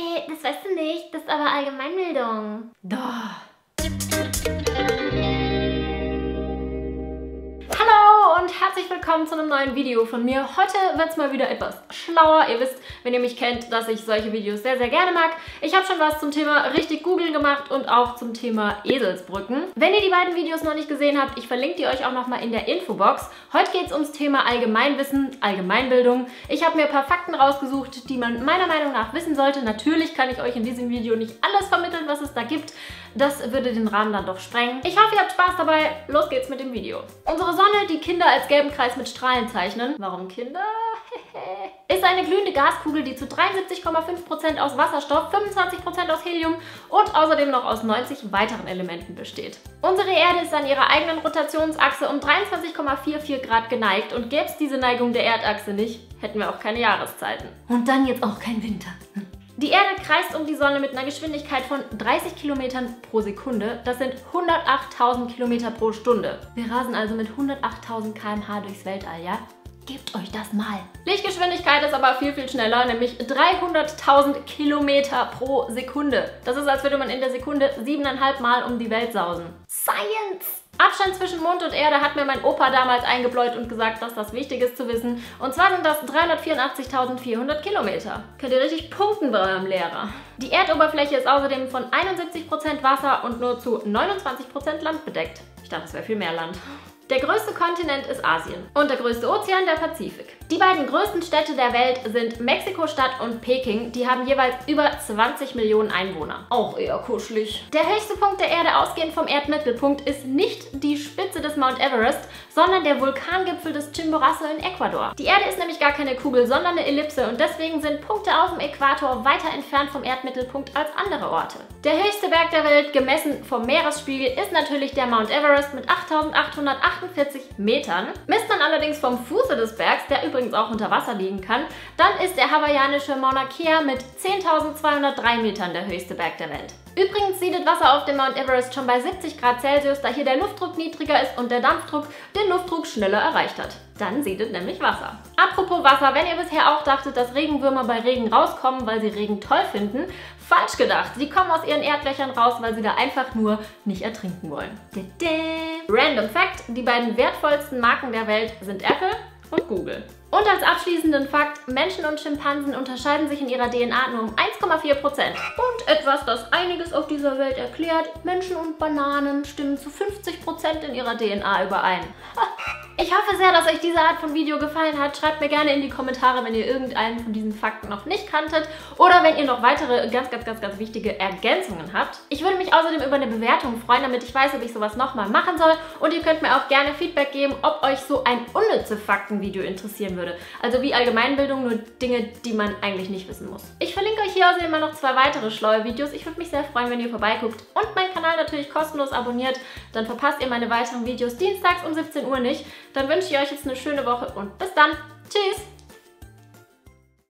Äh, das weißt du nicht. Das ist aber Allgemeinbildung. Doch. Willkommen zu einem neuen Video von mir. Heute wird es mal wieder etwas schlauer. Ihr wisst, wenn ihr mich kennt, dass ich solche Videos sehr, sehr gerne mag. Ich habe schon was zum Thema richtig googeln gemacht und auch zum Thema Eselsbrücken. Wenn ihr die beiden Videos noch nicht gesehen habt, ich verlinke die euch auch nochmal in der Infobox. Heute geht es ums Thema Allgemeinwissen, Allgemeinbildung. Ich habe mir ein paar Fakten rausgesucht, die man meiner Meinung nach wissen sollte. Natürlich kann ich euch in diesem Video nicht alles vermitteln, was es da gibt. Das würde den Rahmen dann doch sprengen. Ich hoffe, ihr habt Spaß dabei. Los geht's mit dem Video. Unsere Sonne, die Kinder als gelben Kreis mit Strahlen zeichnen. Warum Kinder? ist eine glühende Gaskugel, die zu 73,5% aus Wasserstoff, 25% aus Helium und außerdem noch aus 90 weiteren Elementen besteht. Unsere Erde ist an ihrer eigenen Rotationsachse um 23,44 Grad geneigt und gäbe es diese Neigung der Erdachse nicht, hätten wir auch keine Jahreszeiten. Und dann jetzt auch kein Winter. Die Erde kreist um die Sonne mit einer Geschwindigkeit von 30 Kilometern pro Sekunde. Das sind 108.000 Kilometer pro Stunde. Wir rasen also mit 108.000 km/h durchs Weltall, ja? Gebt euch das mal. Lichtgeschwindigkeit ist aber viel, viel schneller, nämlich 300.000 Kilometer pro Sekunde. Das ist, als würde man in der Sekunde siebeneinhalb Mal um die Welt sausen. Science! Abstand zwischen Mond und Erde hat mir mein Opa damals eingebläut und gesagt, dass das wichtig ist zu wissen. Und zwar sind das 384.400 Kilometer. Könnt ihr richtig punkten bei eurem Lehrer. Die Erdoberfläche ist außerdem von 71% Wasser und nur zu 29% Land bedeckt. Ich dachte, es wäre viel mehr Land. Der größte Kontinent ist Asien und der größte Ozean der Pazifik. Die beiden größten Städte der Welt sind Mexiko-Stadt und Peking. Die haben jeweils über 20 Millionen Einwohner. Auch eher kuschelig. Der höchste Punkt der Erde ausgehend vom Erdmittelpunkt ist nicht die Spitze des Mount Everest, sondern der Vulkangipfel des Chimborazo in Ecuador. Die Erde ist nämlich gar keine Kugel, sondern eine Ellipse und deswegen sind Punkte auf dem Äquator weiter entfernt vom Erdmittelpunkt als andere Orte. Der höchste Berg der Welt, gemessen vom Meeresspiegel, ist natürlich der Mount Everest mit 8808 48 Metern. Misst man allerdings vom Fuße des Bergs, der übrigens auch unter Wasser liegen kann, dann ist der hawaiianische Mauna Kea mit 10.203 Metern der höchste Berg der Welt. Übrigens siedet Wasser auf dem Mount Everest schon bei 70 Grad Celsius, da hier der Luftdruck niedriger ist und der Dampfdruck den Luftdruck schneller erreicht hat. Dann siedet nämlich Wasser. Apropos Wasser, wenn ihr bisher auch dachtet, dass Regenwürmer bei Regen rauskommen, weil sie Regen toll finden, falsch gedacht. Die kommen aus ihren Erdlöchern raus, weil sie da einfach nur nicht ertrinken wollen. Random Fact, die beiden wertvollsten Marken der Welt sind Apple und Google. Und als abschließenden Fakt, Menschen und Schimpansen unterscheiden sich in ihrer DNA nur um 1,4%. Und etwas, das einiges auf dieser Welt erklärt, Menschen und Bananen stimmen zu 50% in ihrer DNA überein. Ich hoffe sehr, dass euch diese Art von Video gefallen hat. Schreibt mir gerne in die Kommentare, wenn ihr irgendeinen von diesen Fakten noch nicht kanntet oder wenn ihr noch weitere ganz, ganz, ganz, ganz wichtige Ergänzungen habt. Ich würde mich außerdem über eine Bewertung freuen, damit ich weiß, ob ich sowas nochmal machen soll. Und ihr könnt mir auch gerne Feedback geben, ob euch so ein unnütze Faktenvideo interessieren würde. Also wie Allgemeinbildung, nur Dinge, die man eigentlich nicht wissen muss. Ich verlinke hier außerdem immer noch zwei weitere schlaue Videos. Ich würde mich sehr freuen, wenn ihr vorbeiguckt und meinen Kanal natürlich kostenlos abonniert. Dann verpasst ihr meine weiteren Videos dienstags um 17 Uhr nicht. Dann wünsche ich euch jetzt eine schöne Woche und bis dann. Tschüss!